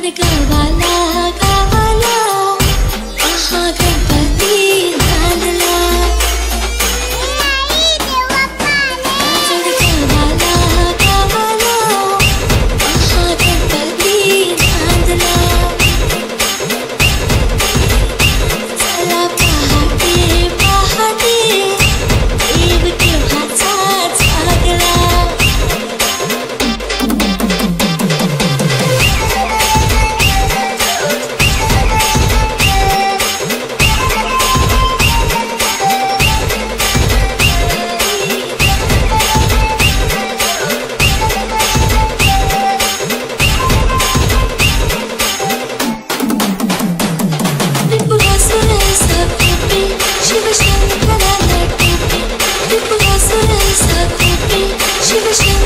de Kabbalah 是不是